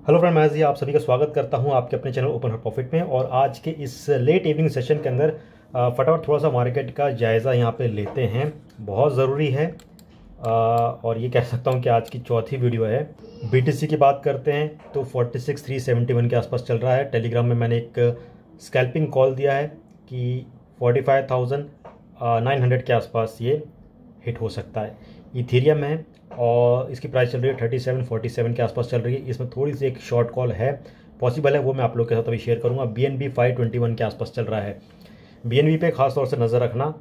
Hello friend मैं जी आप सभी का स्वागत करता हूँ आपके अपने चैनल ओपन फॉर प्रॉफिट में और आज के इस लेट इवनिंग सेशन के अंदर फटाफट थोड़ा सा मार्केट का जायज़ा यहाँ पे लेते हैं। बहुत ज़रूरी है और ये कह सकता हूँ कि आज की चौथी वीडियो है। बीटीसी की बात करते हैं तो 46371 के आसपास चल रहा है। टेलीग्राम में मैंने एक स्कैल्पिंग कॉल दिया है कि 45,900 के आसपास ये हिट हो सकता है। इथीरियम है और इसकी प्राइस चल रही है थर्टी सेवन फोर्टी सेवन के आसपास चल रही है। इसमें थोड़ी सी एक शॉर्ट कॉल है। पॉसिबल है, वो मैं आप लोग के साथ अभी शेयर करूँगा। B N B five twenty one के आसपास चल रहा है। बी एन बी पे खास तौर से नज़र रखना।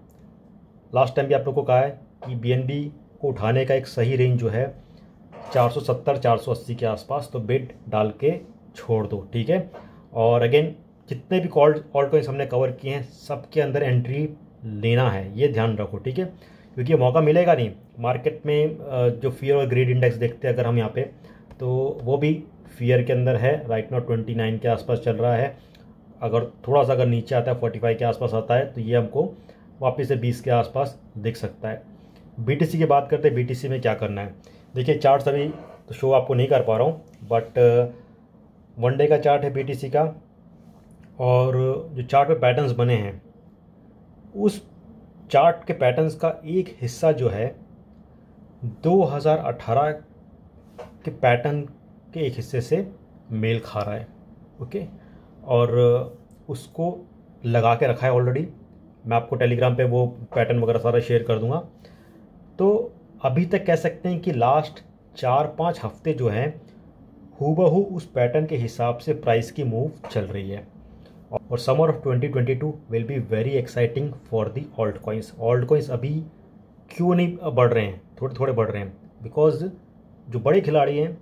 लास्ट टाइम भी आप लोग को कहा है कि बी एन बी को उठाने का एक सही रेंज जो है, चार सौ सत्तर, चार सौ अस्सी के आसपास तो बेड डाल के छोड़ दो, ठीक है? और अगेन जितने भी कॉल कोइंस हमने कवर किए हैं, सबके अंदर एंट्री लेना है, ये ध्यान रखो, ठीक है? क्योंकि मौका मिलेगा नहीं। मार्केट में जो फियर और ग्रेड इंडेक्स देखते हैं अगर हम यहाँ पे तो वो भी फियर के अंदर है। राइट नाउ ट्वेंटी नाइन के आसपास चल रहा है। अगर थोड़ा सा अगर नीचे आता है फोर्टी फाइव के आसपास आता है तो ये हमको वापस से बीस के आसपास दिख सकता है। बीटीसी की बात करते हैं बीटीसी में क्या करना है? देखिए चार्ट अभी तो शो आपको नहीं कर पा रहा हूँ बट वन डे का चार्ट है BTC का, और जो चार्ट में पैटर्न्स बने हैं, उस चार्ट के पैटर्न्स का एक हिस्सा जो है 2018 के पैटर्न के एक हिस्से से मेल खा रहा है ओके और, उसको लगा के रखा है ऑलरेडी मैं आपको टेलीग्राम पे वो पैटर्न वगैरह सारा शेयर कर दूँगा। तो अभी तक कह सकते हैं कि लास्ट चार पाँच हफ़्ते जो हैं, हूबहू उस पैटर्न के हिसाब से प्राइस की मूव चल रही है। और summer of 2022 will be very exciting for the alt coins alt coins अभी क्यों नहीं बढ़ रहे हैं? थोड़े थोड़े बढ़ रहे हैं। बिकॉज़ जो बड़े खिलाड़ी हैं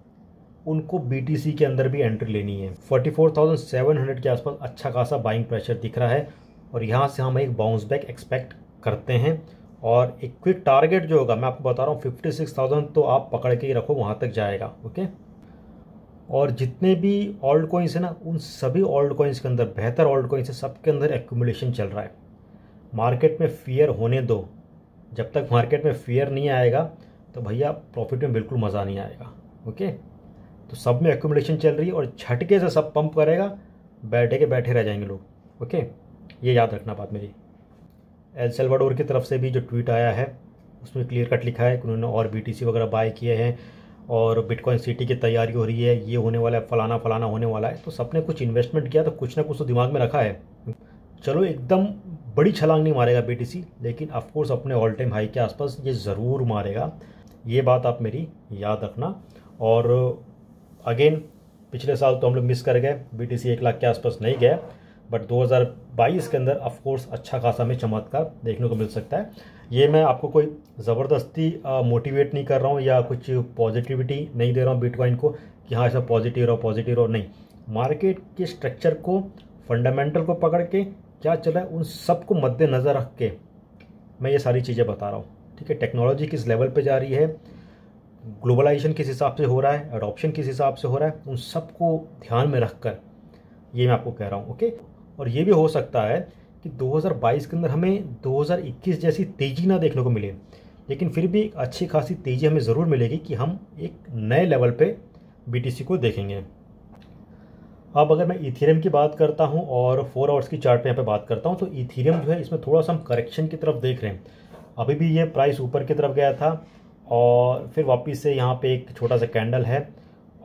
उनको बीटीसी के अंदर भी एंट्री लेनी है। 44,700 के आसपास अच्छा खासा बाइंग प्रेशर दिख रहा है और यहाँ से हम एक बाउंस बैक एक्सपेक्ट करते हैं। और एक क्विक टारगेट जो होगा मैं आपको बता रहा हूँ फिफ्टी सिक्स थाउज़ेंड तो आप पकड़ के ही रखो वहाँ तक जाएगा ओके और जितने भी ओल्ड कॉइन्स हैं ना, उन सभी ओल्ड कॉइन्स के अंदर, बेहतर ओल्ड कॉइन्स है सबके अंदर एक्यूमुलेशन चल रहा है। मार्केट में फियर होने दो। जब तक मार्केट में फियर नहीं आएगा तो भैया प्रॉफिट में बिल्कुल मज़ा नहीं आएगा। ओके तो सब में एक्यूमुलेशन चल रही है और झटके से सब पंप करेगा, बैठे के बैठे रह जाएँगे लोग। ओके ये याद रखना बात मेरी। एल सेल्वाडोर की तरफ़ से भी जो ट्वीट आया है, उसमें क्लियर कट लिखा है कि उन्होंने और BTC वगैरह बाय किए हैं। और बिटकॉइन सिटी की तैयारी हो रही है, ये होने वाला है, फलाना फलाना होने वाला है। तो सबने कुछ इन्वेस्टमेंट किया तो कुछ ना कुछ तो दिमाग में रखा है। चलो, एकदम बड़ी छलांग नहीं मारेगा बीटीसी लेकिन ऑफकोर्स अपने ऑल टाइम हाई के आसपास ये ज़रूर मारेगा। ये बात आप मेरी याद रखना। और अगेन पिछले साल तो हम लोग मिस कर गए बी एक लाख के आसपास नहीं गए। बट 2022 के अंदर ऑफकोर्स अच्छा खासा हमें चमत्कार देखने को मिल सकता है। ये मैं आपको कोई ज़बरदस्ती मोटिवेट नहीं कर रहा हूँ या कुछ पॉजिटिविटी नहीं दे रहा हूँ बिटकॉइन को कि हाँ ऐसा पॉजिटिव रहो पॉजिटिव रहो, नहीं। मार्केट के स्ट्रक्चर को फंडामेंटल को पकड़ के क्या चला है, उन सबको मद्देनज़र रख के मैं ये सारी चीज़ें बता रहा हूँ। ठीक है टेक्नोलॉजी किस लेवल पे जा रही है ग्लोबलाइजेशन किस हिसाब से हो रहा है अडॉप्शन किस हिसाब से हो रहा है, उन सबको ध्यान में रख कर ये मैं आपको कह रहा हूँ ओके और ये भी हो सकता है कि 2022 के अंदर हमें 2021 जैसी तेज़ी ना देखने को मिले, लेकिन फिर भी एक अच्छी खासी तेज़ी हमें ज़रूर मिलेगी कि हम एक नए लेवल पे बीटीसी को देखेंगे। अब अगर मैं इथेरियम की बात करता हूँ और फोर आवर्स की चार्ट पे यहाँ पे बात करता हूँ तो इथेरियम जो है इसमें थोड़ा सा हम करेक्शन की तरफ़ देख रहे हैं। अभी भी ये प्राइस ऊपर की तरफ़ गया था और फिर वापस से यहाँ पे एक छोटा सा कैंडल है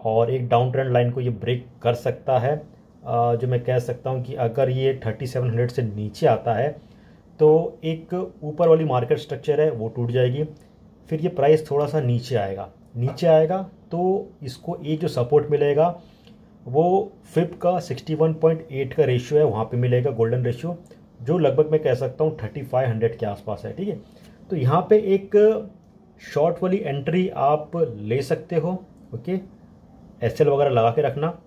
और एक डाउन ट्रेंड लाइन को ये ब्रेक कर सकता है। जो मैं कह सकता हूँ कि अगर ये 3700 से नीचे आता है तो एक ऊपर वाली मार्केट स्ट्रक्चर है, वो टूट जाएगी। फिर ये प्राइस थोड़ा सा नीचे आएगा। नीचे आएगा तो इसको एक जो सपोर्ट मिलेगा, वो फिप का 61.8 का रेशियो है, वहाँ पे मिलेगा गोल्डन रेशियो, जो लगभग मैं कह सकता हूँ 3500 के आसपास है, ठीक है? तो यहाँ पे एक शॉर्ट वाली एंट्री आप ले सकते हो, ओके? एस वगैरह लगा के रखना।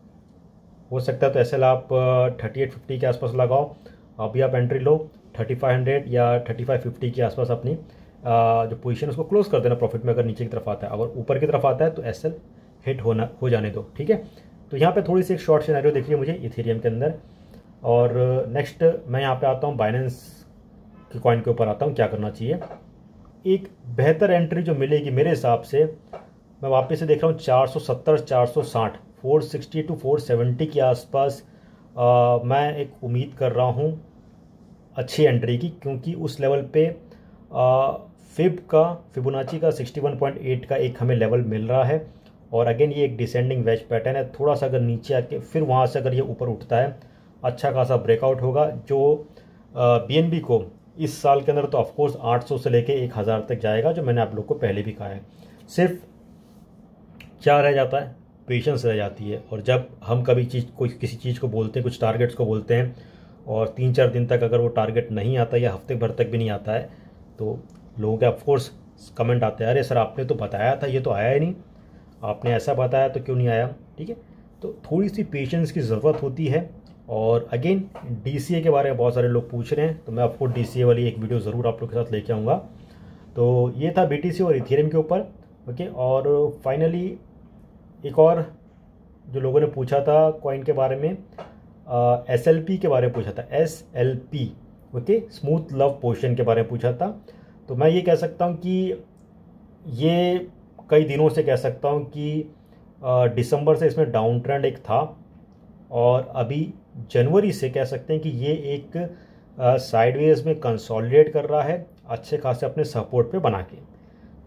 हो सकता है तो एस आप थर्टी एट फिफ्टी के आसपास लगाओ। अभी आप एंट्री लो थर्टी फाइव हंड्रेड या थर्टी फाइव फिफ्टी के आसपास अपनी जो पोजीशन उसको क्लोज कर देना प्रॉफिट में अगर नीचे की तरफ़ आता है। अगर ऊपर की तरफ़ आता है तो एस हिट होना, हो जाने दो, ठीक है? तो यहाँ पे थोड़ी सी एक शॉर्ट सिनेरियो देख लीजिए मुझे इथेरियम के अंदर। और नेक्स्ट मैं यहाँ पे आता हूँ बाइनेंस के कॉइन के ऊपर आता हूँ, क्या करना चाहिए? एक बेहतर एंट्री जो मिलेगी मेरे हिसाब से, मैं वापस से देख रहा हूँ, चार सौ सत्तर चार सौ साठ four sixty two four seventy के आसपास मैं एक उम्मीद कर रहा हूँ अच्छी एंट्री की, क्योंकि उस लेवल पे फिब का फिबोनाची का 61.8 का एक हमें लेवल मिल रहा है। और अगेन ये एक डिसेंडिंग वेज पैटर्न है। थोड़ा सा अगर नीचे आके, फिर वहाँ से अगर ये ऊपर उठता है अच्छा खासा ब्रेकआउट होगा, जो BNB को इस साल के अंदर तो ऑफकोर्स 800 से लेके 1000 तक जाएगा, जो मैंने आप लोग को पहले भी कहा है। सिर्फ़ क्या रह जाता है? पेशेंस रह जाती है। और जब हम कभी चीज़, कोई किसी चीज़ को बोलते हैं, कुछ टारगेट्स को बोलते हैं, और तीन चार दिन तक अगर वो टारगेट नहीं आता या हफ़्ते भर तक भी नहीं आता है तो लोगों के ऑफकोर्स कमेंट आते हैं, अरे सर, आपने तो बताया था, ये तो आया ही नहीं। आपने ऐसा बताया तो क्यों नहीं आया? ठीक है? तो थोड़ी सी पेशेंस की ज़रूरत होती है। और अगेन डीसीए के बारे में बहुत सारे लोग पूछ रहे हैं तो मैं आपको डी वाली एक वीडियो ज़रूर आप लोग के साथ लेके आऊँगा। तो ये था BTC और इथेरियम के ऊपर ओके और फाइनली एक और जो लोगों ने पूछा था कॉइन के बारे में एस एल पी के बारे में पूछा था। S L P okay smooth love potion के बारे में पूछा था। तो मैं ये कह सकता हूँ कि ये कई दिनों से कह सकता हूँ कि दिसंबर से इसमें डाउन ट्रेंड एक था और अभी जनवरी से कह सकते हैं कि ये एक साइडवेज में कंसोलिडेट कर रहा है, अच्छे खासे अपने सपोर्ट पे बना के।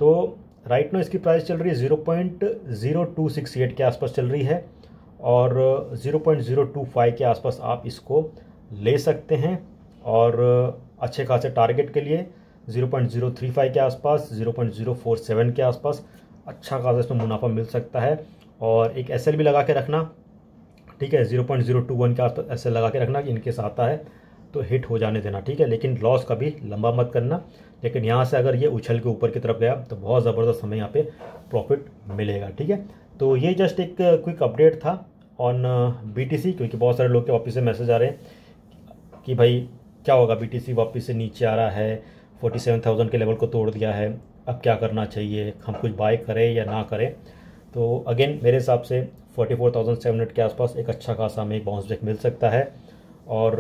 तो राइट नो इसकी प्राइस चल रही है zero point zero two six eight के आसपास चल रही है और zero point zero two five के आसपास आप इसको ले सकते हैं और अच्छे खासे टारगेट के लिए zero point zero three five के आसपास zero point zero four seven के आसपास अच्छा खासा इसमें मुनाफा मिल सकता है और एक एसएल भी लगा के रखना, ठीक है zero point zero two one के आसपास एस लगा के रखना इनकेस आता है तो हिट हो जाने देना, ठीक है? लेकिन लॉस कभी लंबा मत करना। लेकिन यहाँ से अगर ये उछल के ऊपर की तरफ़ गया तो बहुत ज़बरदस्त हमें यहाँ पे प्रॉफिट मिलेगा, ठीक है? तो ये जस्ट एक क्विक अपडेट था ऑन बीटीसी क्योंकि बहुत सारे लोग के वापस से मैसेज आ रहे हैं कि भाई, क्या होगा? BTC वापस से नीचे आ रहा है फोर्टी सेवन थाउज़ेंड के लेवल को तोड़ दिया है, अब क्या करना चाहिए? हम कुछ बाय करें या ना करें? तो अगेन मेरे हिसाब से forty four thousand seven hundred के आसपास एक अच्छा खासा हमें बाउंस बैक मिल सकता है। और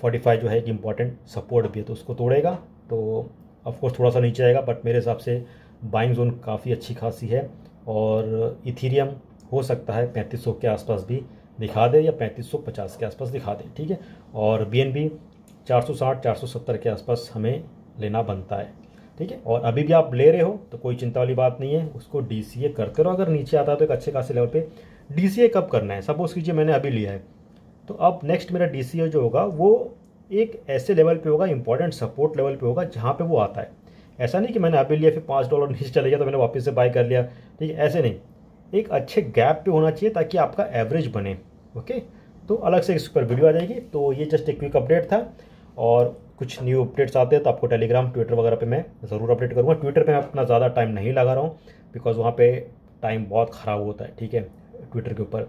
फोर्टी फाइव जो है एक इंपॉर्टेंट सपोर्ट भी है तो उसको तोड़ेगा। तो ऑफकोर्स थोड़ा सा नीचे आएगा बट मेरे हिसाब से बाइंग जोन काफ़ी अच्छी खासी है और इथीरियम हो सकता है पैंतीस के आसपास भी दिखा दे या पैंतीस के आसपास दिखा दे, ठीक है? और बी एन बी चार के आसपास हमें लेना बनता है, ठीक है? और अभी भी आप ले रहे हो तो कोई चिंता वाली बात नहीं है, उसको डीसीए करते रहो। अगर नीचे आता है तो एक अच्छे खासे लेवल पर डी कब करना है? सपोज़ कीजिए मैंने अभी लिया है। तो अब नेक्स्ट मेरा डीसीओ जो होगा, वो एक ऐसे लेवल पे होगा इंपॉर्टेंट सपोर्ट लेवल पे होगा, जहाँ पे वो आता है। ऐसा नहीं कि मैंने अभी लिया, फिर पाँच डॉलर नीचे चले गया तो मैंने वापस से बाय कर लिया। ठीक है, ऐसे नहीं। एक अच्छे गैप पे होना चाहिए, ताकि आपका एवरेज बने। ओके तो अलग से इस पर वीडियो आ जाएगी। तो ये जस्ट एक क्विक अपडेट था। और कुछ न्यू अपडेट्स आते हैं तो आपको टेलीग्राम ट्विटर वगैरह पे मैं ज़रूर अपडेट करूँगा। ट्विटर पे मैं अपना ज़्यादा टाइम नहीं लगा रहा हूँ बिकॉज़ वहाँ पे टाइम बहुत ख़राब होता है। ठीक है? ट्विटर के ऊपर।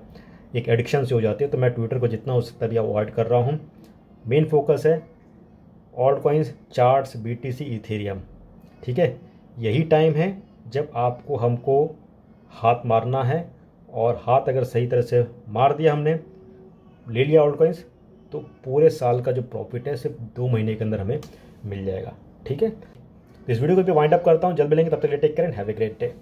एक एडिक्शन से हो जाती है तो मैं ट्विटर को जितना हो सकता भी अवॉइड कर रहा हूँ। मेन फोकस है old coins charts B T C Ethereum ठीक है? यही टाइम है जब आपको हमको हाथ मारना है और हाथ अगर सही तरह से मार दिया हमने, ले लिया ऑल्ड कॉइन्स तो पूरे साल का जो प्रॉफिट है सिर्फ़ दो महीने के अंदर हमें मिल जाएगा। ठीक है? इस वीडियो को भी वाइंड अप करता हूँ। जल्द मिलेंगे, तब तक टेक करें हैव ए ग्रेट डे